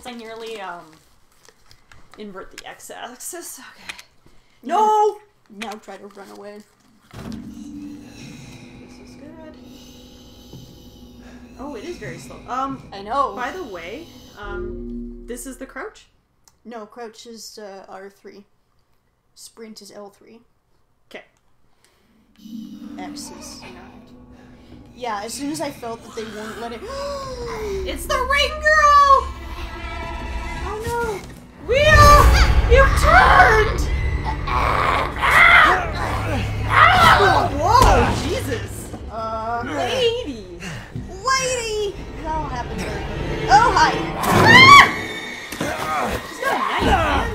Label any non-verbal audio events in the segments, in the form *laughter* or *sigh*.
Because I nearly um invert the x-axis. Okay. No! Now try to run away. This is good. Oh, it is very slow. Um, I know. by the way, um, this is the crouch. No, crouch is uh, R3. Sprint is L3. Okay. X is not. Yeah, as soon as I felt that they won't let it. *gasps* It's the ring girl! Oh no! Wheel! You turned! Whoa! Jesus! uh, Lady! lady! That'll happen very quickly. Oh, hi! She's got a knife, man.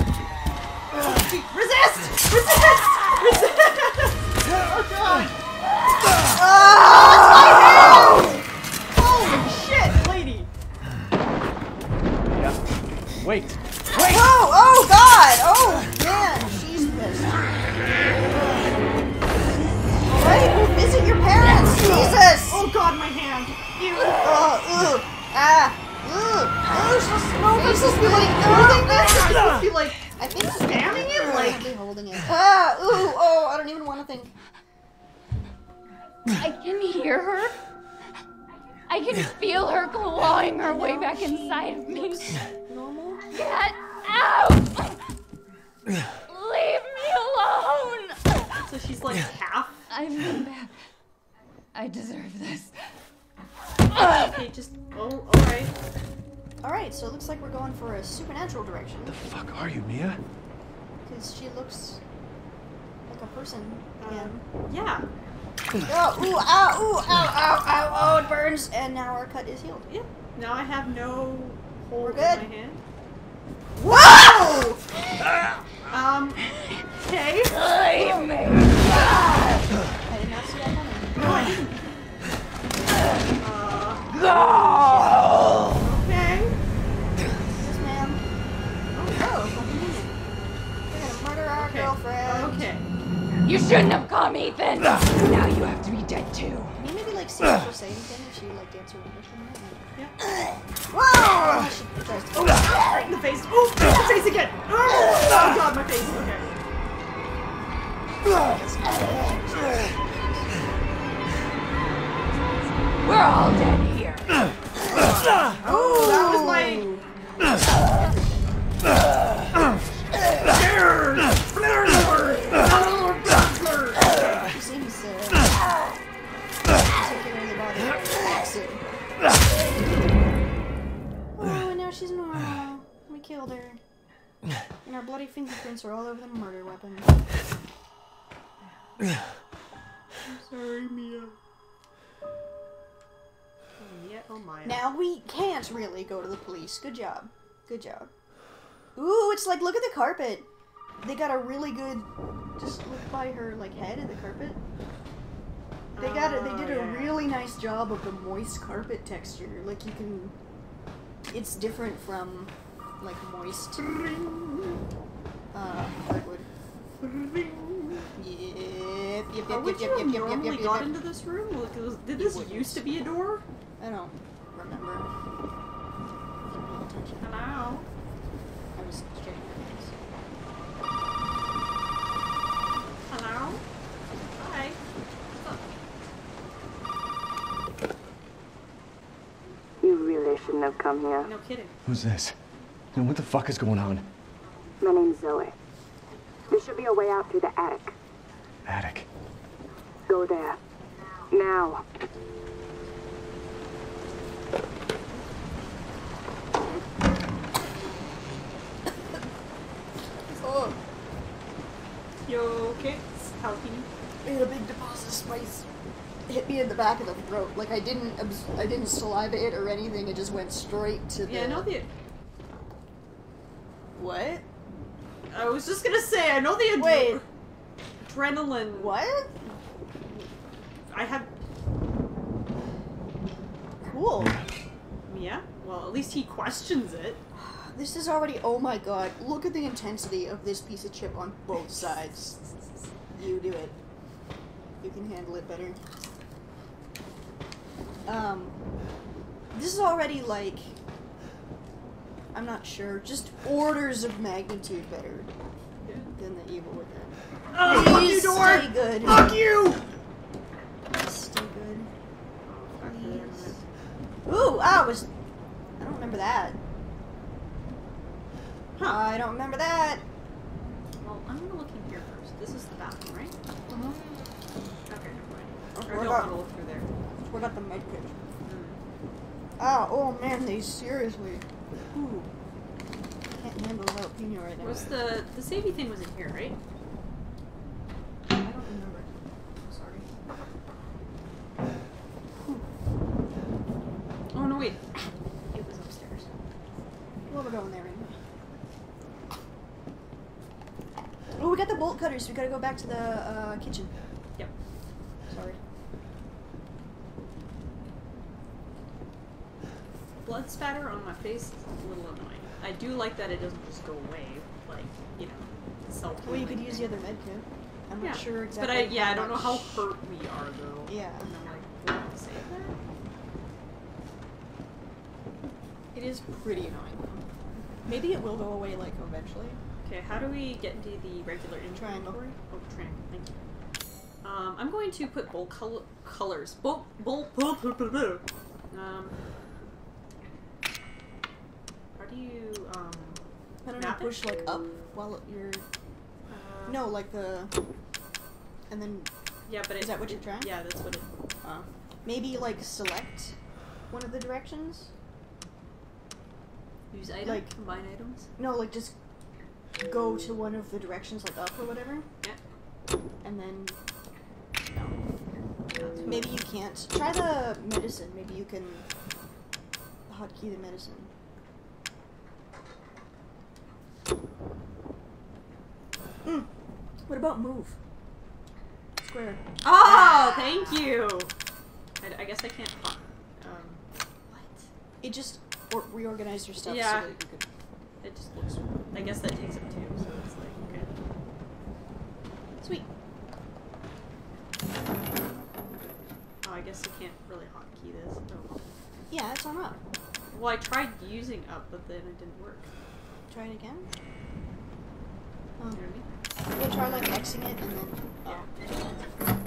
Resist! Resist! Resist! Oh god! Oh, Holy Yeah. Wait. Oh, oh god! Oh, man, she's pissed. Alright, go visit your parents! Jesus! Oh god, my hand! Ew! Oh, ugh, ah, ugh, ugh, she's no, this is be like holding I'm this. supposed to be like, I think Spamming it, like- Probably holding it. Ah, ooh, oh, I don't even want to think. I can hear her. I can feel her clawing her way back inside of me. Normal? Get out! Leave me alone! so she's like half. I'm been bad. I deserve this. Okay, just, oh, alright. Alright, so it looks like we're going for a supernatural direction. The fuck are you, Mia? Because she looks like a person. Um, yeah. Oh, ooh, ow, ooh, ow, ow, ow, oh, it burns. And now our cut is healed. Yeah. Now I have no hole in my hand. Whoa! Um, okay. Leave me! I did not see that coming. No, I didn't. Uh, No! okay. Yes, ma'am. Oh, oh, convenient. We're gonna murder our Okay. girlfriend. Okay. You shouldn't have come, Ethan! Now you have to be dead too. Can you maybe like see her say anything if she like dance around or something? Yeah. Oh, right in the face. Oh, face again. Oh, oh god, my face. Okay. We're all dead here. Oh, that was my. She's normal. *sighs* We killed her. *sighs* And our bloody fingerprints are all over the murder weapon. *sighs* I'm sorry, Mia. Oh, Mia, oh my. Now we can't really go to the police. Good job. Good job. Ooh, it's like look at the carpet. They got a really good. Just look by her like head at the carpet. They got it. They Oh, did a oh, really nice job of the moist carpet texture. Like you can. It's different from like moist uh, hardwood. Yep, yep, yep, How yep, would yep, you yep, have yep, yep, normally yep, got yep. into this room? Like, it was- did this wouldn't. used to be a door? I don't remember. Didn't pay attention. Hello. I was checking things. Hello. Hi. What's up? You really shouldn't have come here. No kidding. Who's this? And what the fuck is going on? My name's Zoe. There should be a way out through the attic. Attic. Go there. Now. Oh, You okay? Helping. I had a big deposit of spice. Hit me in the back of the throat. Like I didn't, abs- I didn't saliva it or anything. It just went straight to the. Yeah, I know the. What? I was just gonna say, I know the adre- Wait. adrenaline. What? I have Cool. Yeah. Well, at least he questions it. This is already. Oh my god! Look at the intensity of this piece of chip on both sides. You do it. You can handle it better. Um, this is already like I'm not sure. Just orders of magnitude better than the evil within. Oh, fuck you, door! stay good. Fuck you! Stay good. Please. Ooh, ah, it was. I don't remember that. Huh. I don't remember that. Well, I'm gonna look in here first. This is the bathroom, right? Uh-huh. Okay, never mind. Or what don't want to look through there. What about the med kit? Mm. Ah, oh man, they seriously. Ooh. Can't handle jalapeno right now. Was the the savey thing was in here, right? I don't remember. Sorry. Oh no, wait. *coughs* It was upstairs. Well, we're going there anyway. Oh, we got the bolt cutters. We gotta go back to the uh, kitchen. Yep. Sorry. Blood spatter on my face is a little annoying. I do like that it doesn't just go away, like you know, self. Well, you could use the other med kit. I'm Yeah, not sure exactly. But I, yeah, I don't know how hurt we are though. Yeah. And I'm like, do to save that? It is pretty annoying. Maybe it will go away like eventually. Okay, how do we get into the regular Triangle. Oh, triangle. Thank you. Um, I'm going to put bolt col- colors. Bolt, bolt, bolt, bolt, bolt, bolt. Um, how do you um? I don't know. Map it? Push like up while you're. Uh, No, like the. And then Yeah, but it, Is that what you're trying? Yeah, that's what it. uh, maybe like select one of the directions. Use item. Like- combine items. No, like just go to one of the directions, like up or whatever, Yeah. and then That's what- maybe you can't. Try the medicine. Maybe you can hotkey the medicine. Mm. What about move? Square. Oh, thank you. I, I guess I can't. Um, what? It just or- reorganized your stuff Yeah. so that you could. It just looks. I guess that takes up two, so it's like okay. Sweet. Oh, I guess I can't really hotkey this. Oh. Yeah, it's on up. Well, I tried using up, but then it didn't work. Try it again. You Oh. know I try like Xing it and then. Yeah.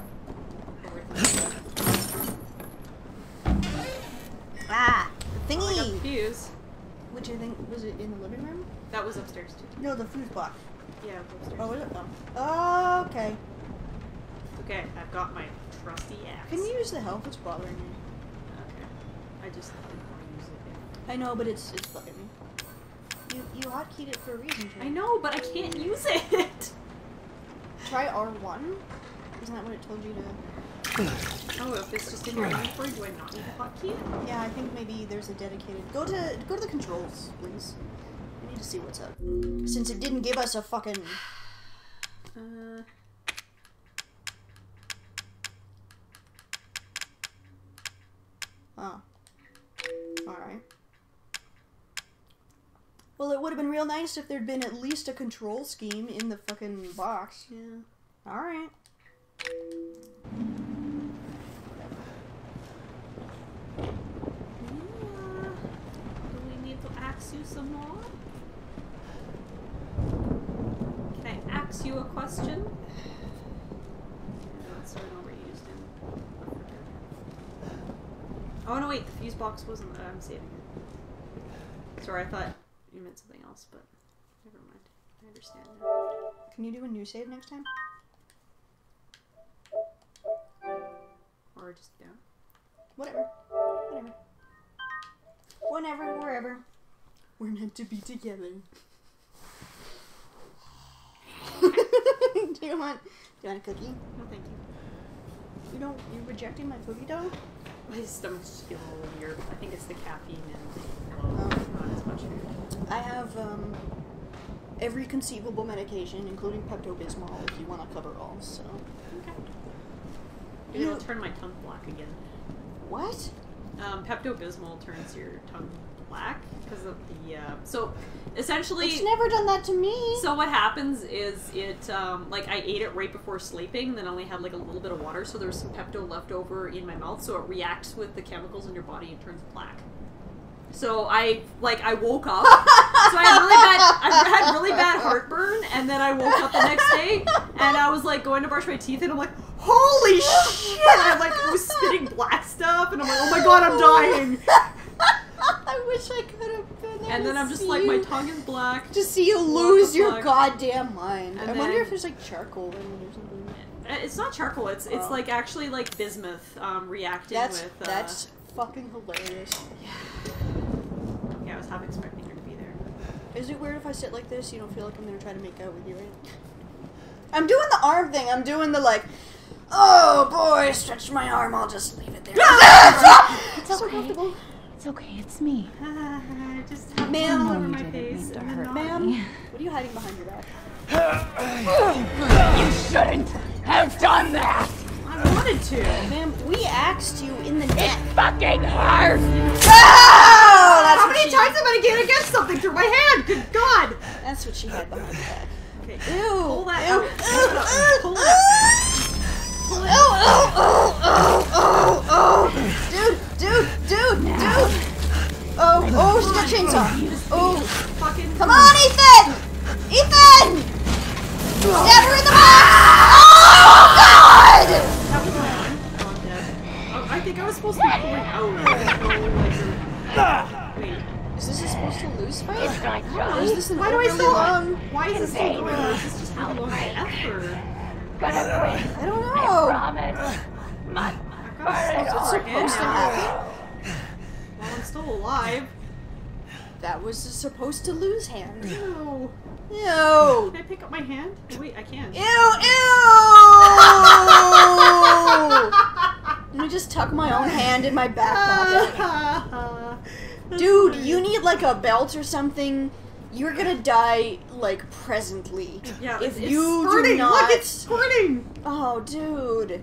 Ah, the Oh, got the fuse. Which I think was it in the living room? That was upstairs too. No, the fuse box. Yeah, upstairs. Oh, is it? Oh. okay. Okay, I've got my trusty axe. Can you use the health? It's bothering me. Okay. I just didn't want to use it. I know, but it's it's bugging me. You you hotkeyed it for a reason. Trey. I know, but I can't use it. *laughs* Try R one. Isn't that what it told you to? Oh, if it's just in your inventory, do I not need a hotkey? Yeah, I think maybe there's a dedicated. Go to go to the controls, please. I need to see what's up. Since it didn't give us a fucking. Uh, Oh. Alright. Well, it would have been real nice if there'd been at least a control scheme in the fucking box. yeah. Alright. Yeah. Do we need to ask you some more? Can I ask you a question? Yeah, *sighs* that's so overused in. Oh no, wait, the fuse box wasn't. Uh, I'm saving it. Sorry, I thought you meant something else, but never mind. I understand now. Can you do a new save next time? Or just yeah. Whatever. Whatever. Whenever, wherever. We're meant to be together. *laughs* do you want do you want a cookie? No, thank you. You don't you're rejecting my cookie dough? My stomach's just feeling a little weird. I think it's the caffeine and well, not as much food. I have um every conceivable medication, including Pepto Bismol, if you want to cover all, so Okay. You It'll turn my tongue black again. What? Um, Pepto Bismol turns your tongue black because of the. Uh, so essentially, It's never done that to me. so what happens is it um, like I ate it right before sleeping, then only had like a little bit of water, so there's some Pepto left over in my mouth, so it reacts with the chemicals in your body and turns black. So I like I woke up I had really bad, I had really bad heartburn, and then I woke up the next day, and I was like going to brush my teeth, and I'm like, holy shit! I like was spitting black stuff, and I'm like, oh my god, I'm dying. *laughs* I wish I could have been there. And then I'm just like, my tongue is black. to see you lose your fuck? goddamn mind. And I wonder if there's like charcoal in it or something. Uh, It's not charcoal. It's it's Oh. like actually like bismuth um, reacting That's with. Uh, that's fucking hilarious. yeah. *sighs* Yeah, I was half expecting her to be there. Is it weird if I sit like this? You don't feel like I'm gonna try to make out with you, right? *laughs* I'm doing the arm thing. I'm doing the like, oh boy, stretch my arm. I'll just leave it there. *laughs* It's so comfortable. It's okay. It's me. Ah, just have Ma'am. all over my face. to hurt not- Ma'am, what are you hiding behind your back? You shouldn't have done that. I wanted to. Ma'am, we axed you in the neck. Fucking hurt. Oh, that's How many times am I gonna get against something through my hand? Good God! That's what she had behind her back. Okay. Ew. Pull that ew, out. ew, Pull ew, it. Pull it. Oh, oh, oh, oh, oh, oh. Dude, dude, dude, dude. Oh, oh, she's got a chainsaw. Oh, Fucking. come on, Ethan! Ethan! Stab her in the back! Oh, God! That was my arm. Oh. Oh, I think I was supposed to be pulling out. *laughs* Oh, Wait. Is this supposed to lose fight? It's is this an Why do I still? long? Um, why is this still going on? Is this just really long effort? gonna quit. I don't I know. promise. *sighs* My I've got it to supposed to happen? Still alive. That was supposed to lose hand. Ew. Ew. Can I pick up my hand? Wait, I can. Ew, ew! Let me just tuck my own hand in my back pocket. *laughs* Dude, you need like a belt or something. You're gonna die like presently. Yeah, if it's, you do not. Look, it's squirting. Oh, dude.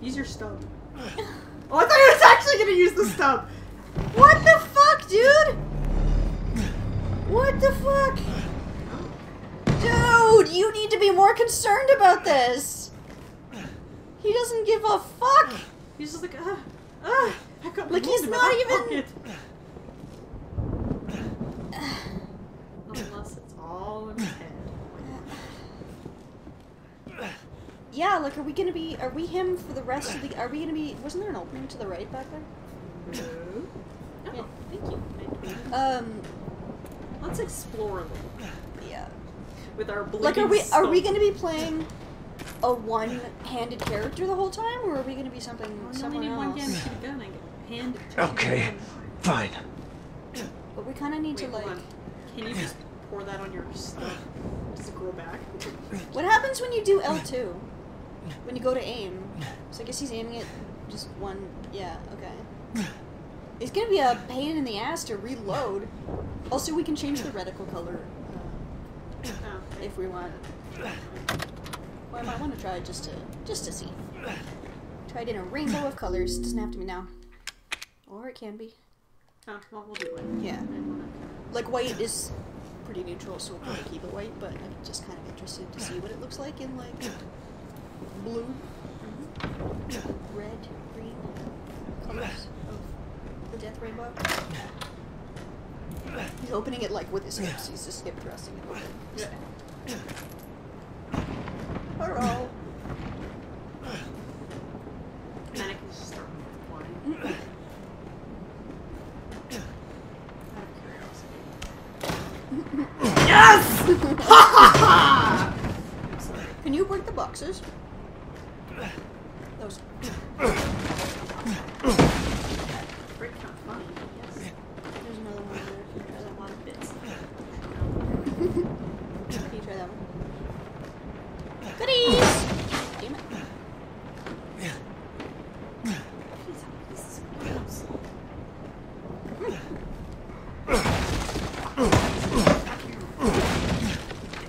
Use your stub. Oh, I thought he was actually gonna use the stub. What the fuck, dude? What the fuck? Dude, you need to be more concerned about this. He doesn't give a fuck. He's just like, ah, ah. I've got Like, he's not even- pocket. *sighs* Unless it's all in his head. Yeah, like, are we gonna be? Are we him for the rest of the? Are we gonna be? Wasn't there an opening to the right back there? No. Yeah. thank you. Um, Let's explore a little yeah. with our bleeding Like, are we? Are we gonna be playing a one-handed character the whole time, or are we gonna be something you only someone need one else? to gun. I hand. to shoot a Okay, gun. fine. But we kind of need Wait, to hold like. Can you just pour that on your stuff? Does it grow back? What happens when you do L two? When you go to aim? So I guess he's aiming at just one. Yeah. Okay. It's gonna be a pain in the ass to reload. Also, we can change the reticle color uh, if we want. Well, I might want to try it just to just to see. Try it in a rainbow of colors. Doesn't have to be now, or it can be. Oh, well, we'll do it. Yeah. Like white is pretty neutral, so we'll probably keep it white. But I'm just kind of interested to see what it looks like in like blue, red, green colors the death rainbow. He's opening it like with his hips. He's just hip thrusting it open. Yeah. Hello. And then I can just start with. Out of curiosity. yes! *laughs* Can you break the boxes? Those. Break kind of funny. Yes. There's another one there. Can you try There's that a lot of bits. one? Can you try that one? Goodies! Damn it. Please, this is gross.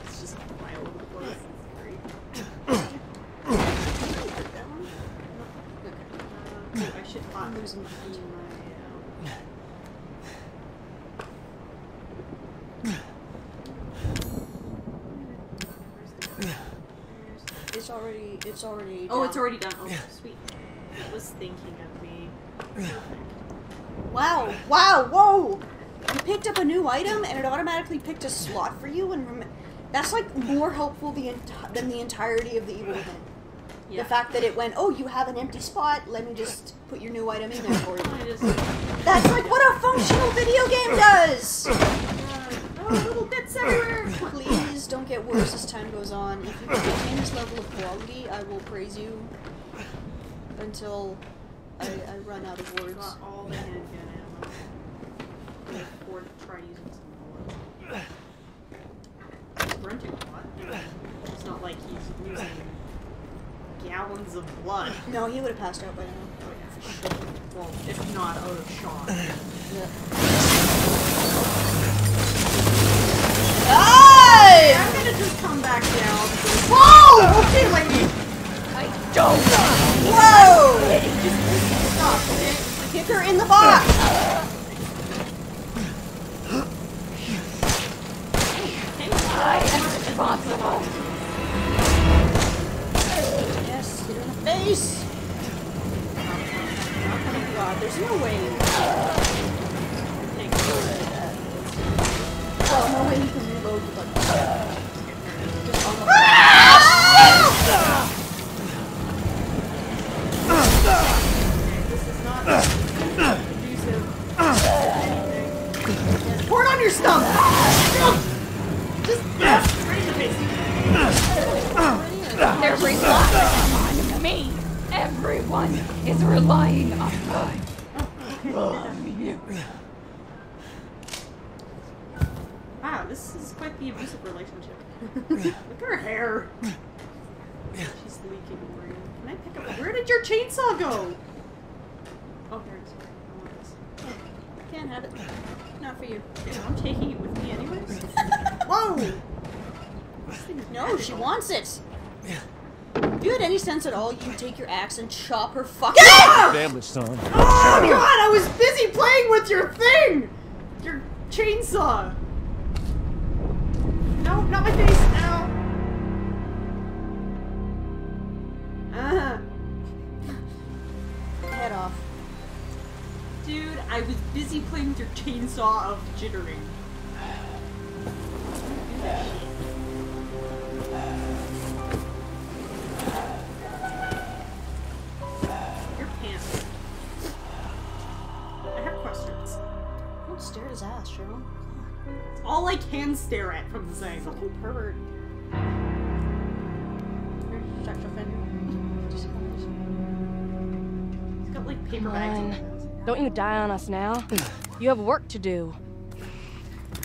It's just all over the place. It's great. That one? Uh, I should hot losing my uh, It's already. It's already. Oh, it's already done. Oh, sweet. It was thinking of me. Wow! Wow! Whoa! you picked up a new item and it automatically picked a slot for you, and rem- that's like more helpful the enti- than the entirety of the Evil Within. Yeah. The fact that it went, oh, you have an empty spot. Let me just put your new item in there for you. *laughs* That's like what a functional video game does. oh, little bits everywhere. Please don't get worse as time goes on. If you can maintain this level of quality, I will praise you until I, I run out of words. Got all the handgun ammo. I can afford to try using some more. Grunting a lot. It's not like he's losing gallons of blood. *laughs* No, he would have passed out by now. Oh yeah, for sure. Well, if not out of shock. Hey! I'm gonna just come back down. Whoa! Okay, lady. Whoa! Stop. Okay. Kick her in the box! I am responsible. Yes, hit her in the face! Oh god, there's no way. Oh, no way he can reload the button. Did your go? Oh, here it is. I want this. Can't have it. Not for you. Yeah, I'm taking it with me anyways. *laughs* Whoa! No, she wants it. If you had any sense at all, you'd take your axe and chop her fucking. Family, son. Oh god, I was busy playing with your thing! Your chainsaw! No, not my face! Off. dude, I was busy playing with your chainsaw of jittering. Your pants. I have questions. Don't stare at his ass, Cheryl. It's all I can stare at from this angle. Fucking pervert. He's got like paper bags on. Don't you die on us now. You have work to do.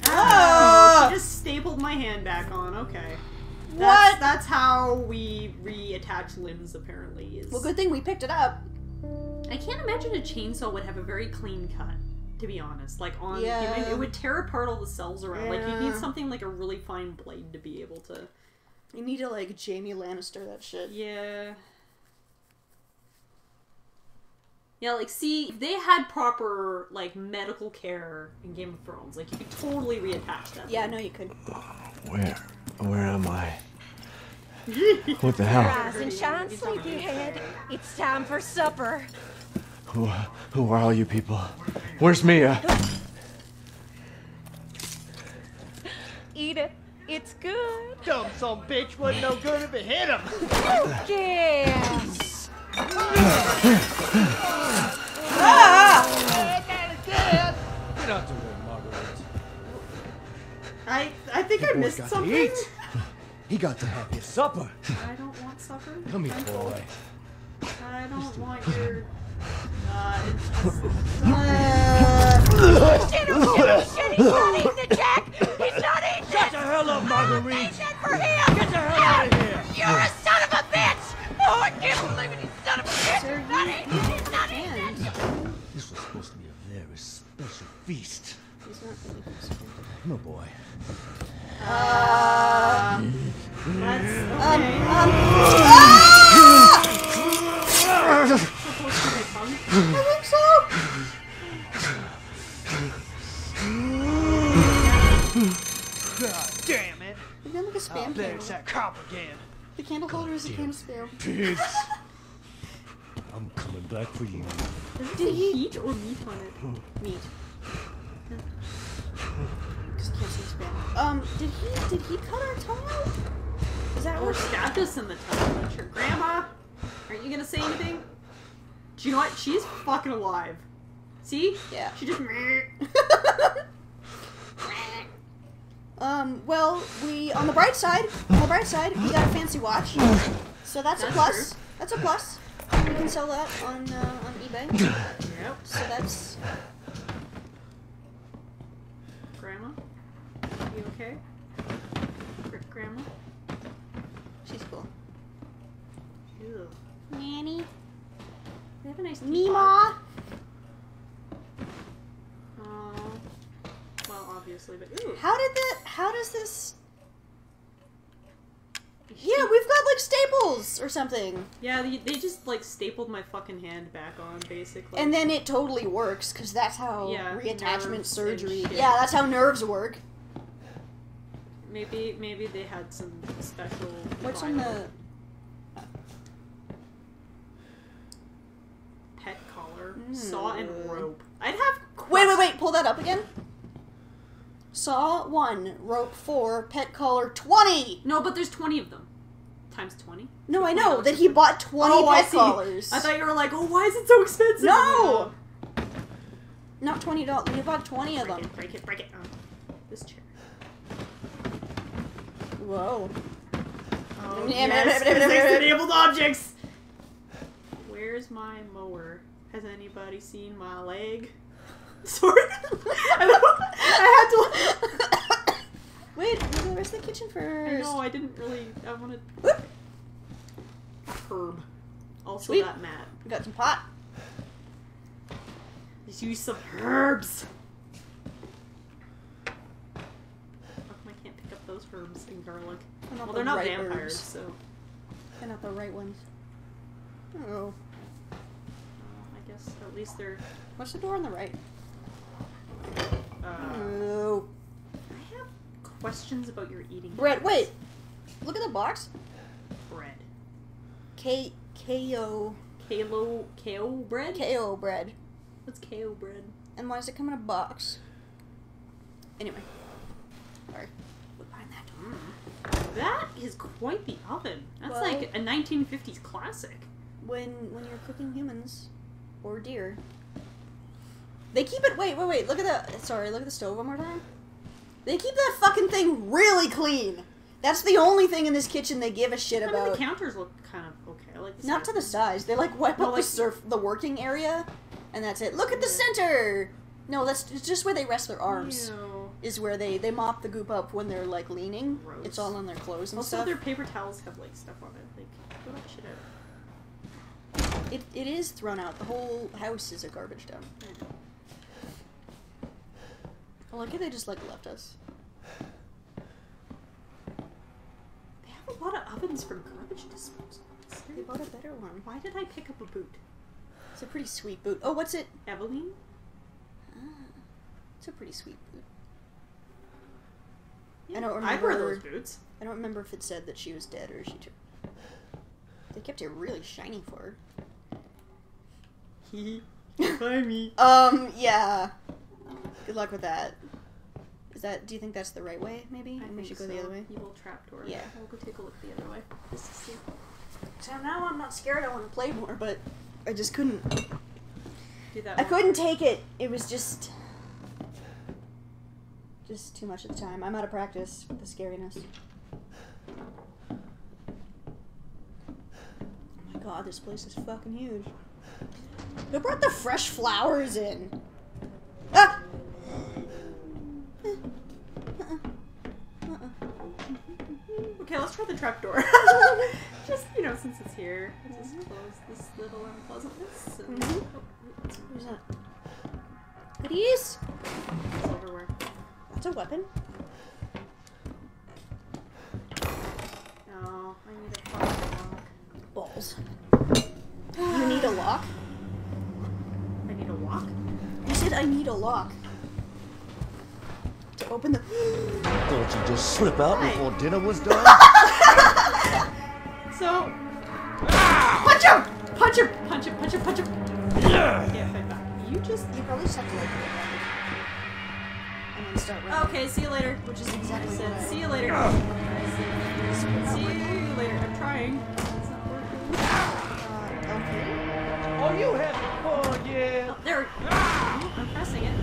Oh! She just stapled my hand back on. Okay. That's, What? That's how we reattach limbs. Apparently, is. Well, good thing we picked it up. I can't imagine a chainsaw would have a very clean cut. To be honest, like on Yeah. human, it would tear apart all the cells around. Like you need something like a really fine blade to be able to. You need to like Jaime Lannister that shit. Yeah. Yeah, like see, if they had proper like medical care in Game of Thrones, like you could totally reattach that. Yeah, no, you could. Where? Where am I? *laughs* What the hell? Rise and shine, sleepyhead. It's time for supper. Who, who are all you people? Where's Mia? Eat it. It's good. Dumb son bitch wasn't no good if it hit him. Yes. Get out the way, Marguerite. I I think I missed something. eat. He got to have his supper. I don't want supper. Come here, I'm full. boy. I don't want your. Uh, it's, Shit, oh, shit, oh, shit. He's not eating it, Jack. He's not eating Shut it. the hell up, Marguerite. Bitch. Not it. He's not eating it. And This was supposed to be a very special feast. he's not really considered. No boy. that's Um, okay. um, Supposed to be my tongue. I think so. God damn it. You got like a spam There's candle. that cop again. The candle holder is a can of spam. Pigs. I'm coming back for you. Does it say heat or meat on it? Meat. Um, did he did he cut our tongue out? Is that Or what? stabbed us in the tongue. Not sure. Grandma, aren't you gonna say anything? Do you know what? She's fucking alive. See? Yeah. She just. *laughs* um. Well, we on the bright side. On the bright side, we got a fancy watch. So that's, a plus. true. That's a plus. We can sell that on uh, on eBay. *laughs* Yep. So that's Grandma, you okay? Gr- Grandma. she's cool. Ew. Nanny, We have a nice teapot. Mima. Aw. Well, obviously, but ooh. How did the? How does this? Yeah, we've got like staples or something, Yeah, they, they just like stapled my fucking hand back on, basically. and then it totally works because that's how Yeah, reattachment surgery. Yeah, that's how nerves work. maybe maybe they had some special. What's on the? pet collar, saw, and Mm. rope? I'd have. Wait, wait, wait! Pull that up again. Saw one, rope four, pet collar twenty. No, but there's twenty of them. Times twenty. No, I know that he bought 20 I pet see. collars. I thought you were like, oh, why is it so expensive? No! Not twenty dollars. He bought twenty of Break them. it, break it, break it. Oh, this chair. Whoa. Oh, *laughs* yes, enabled objects. Where's my mower? Has anybody seen my leg? *laughs* Sorry, *laughs* I, I had to. *coughs* Wait, where's the kitchen first? I know I didn't really. I wanted Whoop. Herb. Also Sweet. that mat. We got some pot. Let's use some herbs. How I can't pick up those herbs and garlic? They're not Well, the they're not right vampires, herbs. so They're not the right ones. Oh. uh, I guess at least they're. What's the door on the right? Uh, Oh. I have questions about your eating. Habits. Wait. Look at the box. K KO Kalo KO bread. KO bread. What's KO bread? And why does it come in a box? Anyway. Sorry. We'll find that. Mm. That is quite the oven. That's Well- like a 1950s classic. When when you're cooking humans or deer. They keep it wait, wait, wait, look at the sorry, look at the stove one more time. They keep that fucking thing really clean. That's the only thing in this kitchen they give a shit I mean, about. the counters look kind of okay. I like the Not to the size. They like wipe No, up like- the surf the working area and that's it. Look at the center. No, that's it's just where they rest their arms. Ew. Is where they they mop the goop up when they're like leaning. Gross. It's all on their clothes and Also, stuff. their paper towels have like stuff on it. Like, throw that shit out. It, it is thrown out. The whole house is a garbage dump. I know. How they just like left us. Have a lot of ovens for garbage disposal. They bought a better one. Why did I pick up a boot? It's a pretty sweet boot. Oh, what's it? Eveline? Ah, it's a pretty sweet boot. Yeah, I don't remember. I wear those boots. I don't remember if it said that she was dead or she took. They kept it really shiny for her. Hee. By me. *laughs* Um, yeah. Good luck with that. Is that? Do you think that's the right way? Maybe I And we should go so. the other way. Evil trapdoor. Yeah. We'll go take a look the other way. Just to see. So now I'm not scared. I want to play more, but I just couldn't. Do that I one. couldn't take it. It was just. Just too much at the time. I'm out of practice with the scariness. Oh my god, this place is fucking huge. Who brought the fresh flowers in? Ah! Eh, uh-uh. Uh-uh. Okay, let's try the trapdoor. *laughs* *laughs* just, you know, since it's here, let's just close this little unpleasantness. And Mhm. oh, it's that? Goodies? silverware. That's a weapon. No, I need a lock. Balls. You need a *gasps* lock? I need a lock? You said I need a lock. To open the. *gasps* Thought you'd just slip out Hi. before dinner was *laughs* done. *laughs* So. Punch him! Punch him! Punch him! Punch him! Punch him! Yeah, fight back. You just. You probably just have to like. And then start running. Okay, see you later. Which is I exactly said, what I see you later. I said, see you later. I'm trying. It's not working. Uh, okay. Oh, you having fun, yeah? Oh, there. we- I'm pressing it.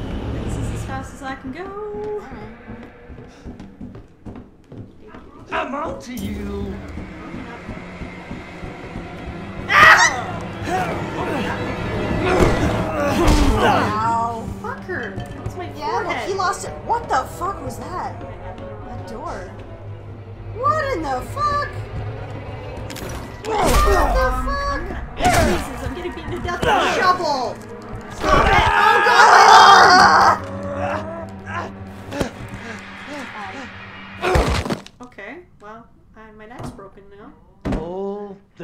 This is as fast as I can go. Alright. I'm on to you. Ow. Fucker. That was my Yeah, look, he lost it. What the fuck was that? That door. What in the fuck? What the fuck? Jesus, I'm getting beaten to death with a shovel. Stop it! Oh god!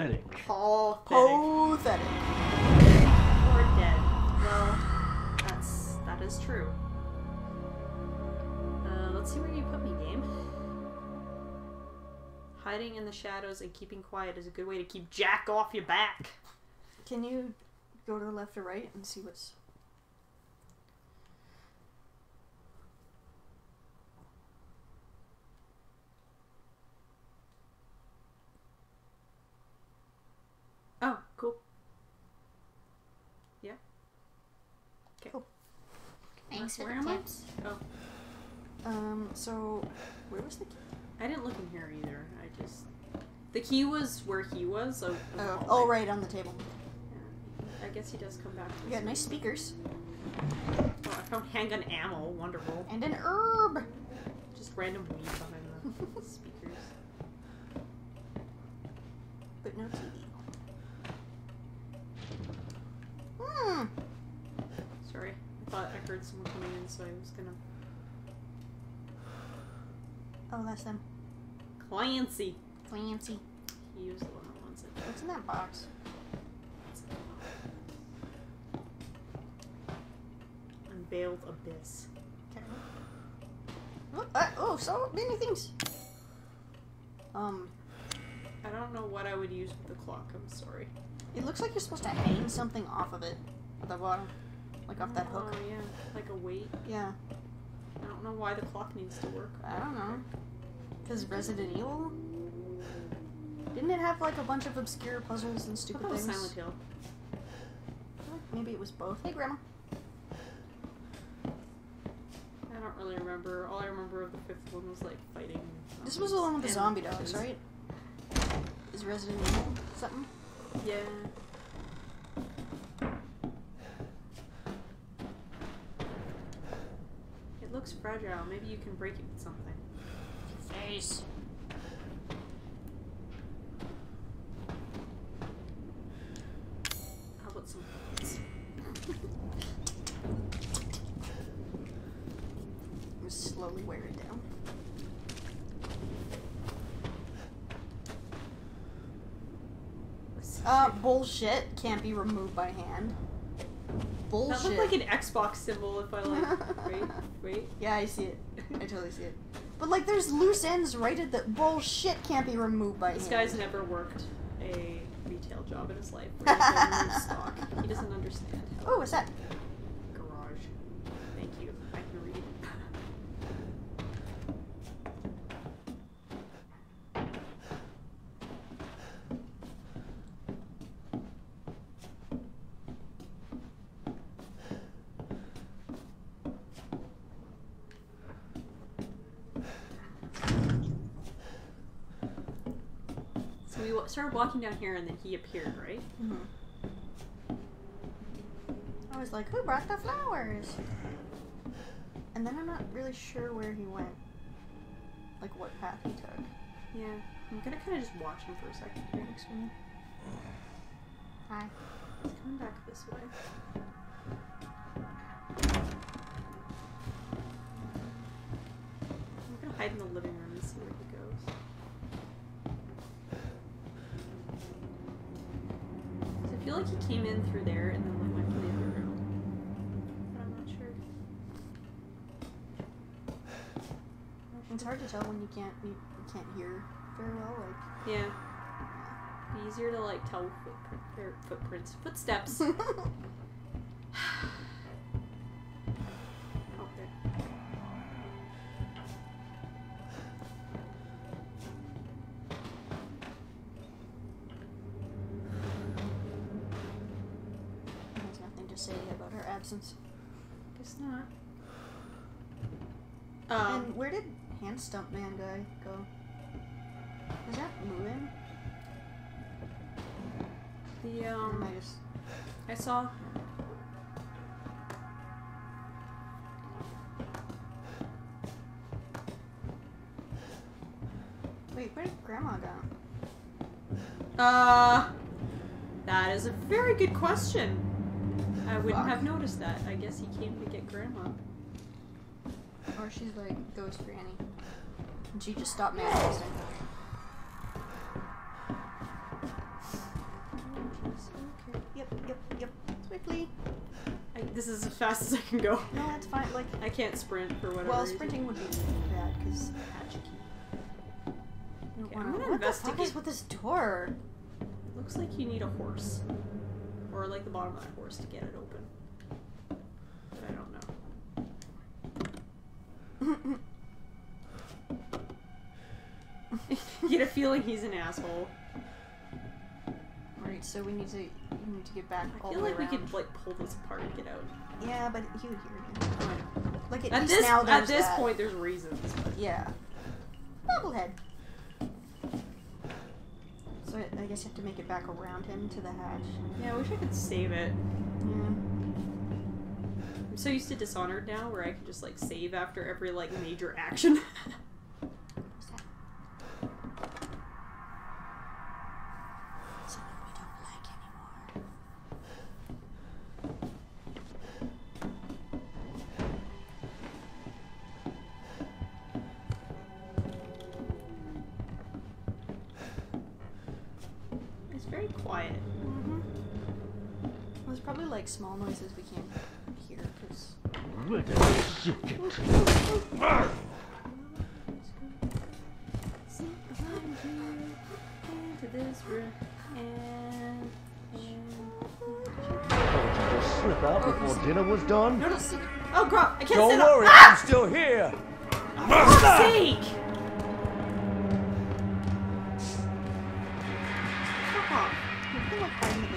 Pathetic. Paul. Pathetic. Or dead. Well, that's that is true. Uh, let's see where you put me, game. Hiding in the shadows and keeping quiet is a good way to keep Jack off your back. Can you go to the left or right and see what's. Oh, cool. Yeah. Okay. Cool. Where am I? Oh, Um, so. Where was the key? I didn't look in here either. I just the key was where he was. So Oh, oh, right, on the table. I guess he does come back. You got nice speakers. Oh, I found handgun ammo. Wonderful. And an herb! Just random weed behind the *laughs* speakers. But no TV. Hmm. Sorry, I thought I heard someone coming in, so I was gonna. Oh, that's them. Clancy. Clancy. He was the one that wants it. What's in that box? Unveiled abyss. Okay. Oh, uh, oh, so many things. Um, I don't know what I would use with the clock. I'm sorry. it looks like you're supposed to hang something off of it at the bottom, like off that hook. Oh yeah, like a weight. Yeah, I don't know why the clock needs to work. I don't know. Cause Resident Evil. Didn't it have like a bunch of obscure puzzles and I stupid it was things? Silent Hill. Maybe it was both. Hey, Grandma. I don't really remember. All I remember of the fifth one was like fighting. This was the one with the zombie dogs, right? Is Resident Evil something? Yeah. It looks fragile. Maybe you can break it with something. Face. How about some bullets? *laughs* Just slowly wear it down. Uh, bullshit. Can't be removed by hand. That Bullshit. looked like an Xbox symbol if I like. *laughs* wait, wait. Yeah, I see it. I totally see it. *laughs* But like, there's loose ends right at the bullshit. Can't be removed by This hand. guy's never worked a retail job in his life. He *laughs* stock. He doesn't understand Oh, what's that? garage. Thank you. I can read. So we wa- started walking down here, and then he appeared, right? Mm-hmm. I was like, who brought the flowers? And then I'm not really sure where he went. Like what path he took. Yeah. I'm gonna kind of just watch him for a second here. Looks weird. Mm-hmm. Hi. He's coming back this way. Came in through there and then like went to the other room. But I'm not sure. *sighs* It's hard to tell when you can't you, you can't hear very well. Like Yeah. Be easier to like tell footprint, footprints, footsteps. *laughs* saw. wait? Where did Grandma go? Uh, that is a very good question. I wouldn't Fuck. have noticed that. I guess he came to get grandma. Or she's like Ghost Granny, and she just stopped manifesting. This is as fast as I can go. No, that's fine. Like, I can't sprint for whatever. well, reason. sprinting would be bad because hatch key. You don't Okay, wanna- I'm gonna what the fuck is with this door? Looks like you need a horse, or like the bottom of that horse to get it open. But I don't know. *laughs* *laughs* You get a feeling he's an asshole. Alright, so we need to we need to get back I all feel the way like we around. could like pull this apart and get out. Yeah, but he would hear you. Like at, At least this now at this that. point, there's reasons. But Yeah. Bobblehead. So I I guess you have to make it back around him to the hatch. yeah, I wish I could save it. Yeah. I'm so used to Dishonored now, where I can just like save after every like major action. *laughs*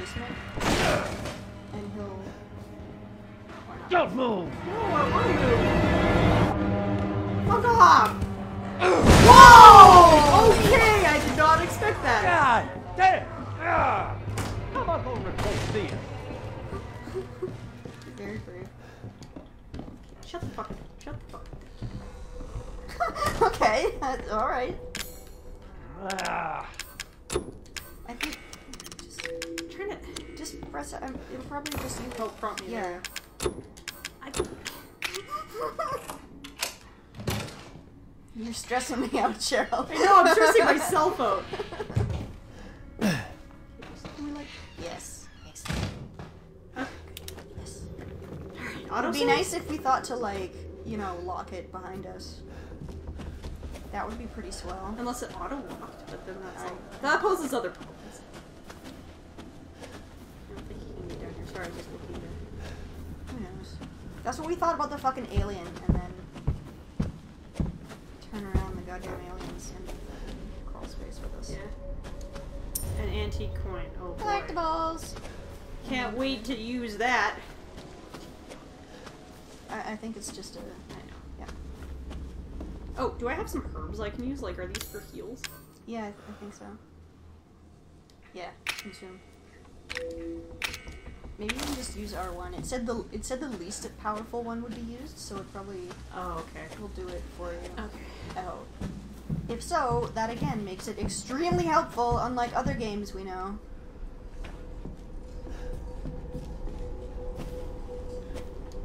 basement. And he'll. Don't move! No, I want to. Fuck off! Whoa! Okay, I did not expect that. God damn! Ah! How am I gonna replace this? Very brave. Shut the fuck up. Shut the fuck up. *laughs* okay, *laughs* that's alright. Ah! I think. Just, trying to just press it. Um, it'll probably just you help prompt me. Yeah. I... *laughs* You're stressing me out, Cheryl. I know, I'm stressing myself *laughs* out. Like, yes, yes, It'd be nice if we thought to like, you know, lock it behind us. That would be pretty swell. Unless it auto locked, but then that's all. That poses other problems. I don't think he can get down here. Sorry, I was just looking. Who knows? That's what we thought about the fucking alien, and then turn around the goddamn aliens in crawl space with us. Yeah. An antique coin. Oh boy. Collectibles. Can't wait to use that. I, I think it's just a. I know. Yeah. Oh, do I have some herbs I can use? Like, are these for heals? Yeah, I, I think so. Yeah, consume. Maybe we can just use R one. It said the it said the least powerful one would be used, so it probably Oh, okay. will do it for you. Okay. Oh. If so, that again makes it extremely helpful, unlike other games we know.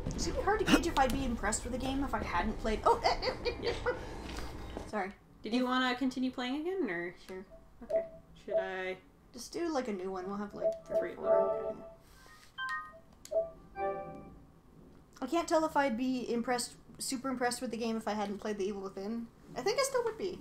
It's gonna be hard to gauge if I'd be impressed with the game if I hadn't played. Oh, eh, eh, eh, eh. sorry. Did you want to continue playing again, or Sure. okay? Should I? Just do like a new one. We'll have like three, Three, or okay. I can't tell if I'd be impressed, super impressed with the game if I hadn't played The Evil Within. I think I still would be.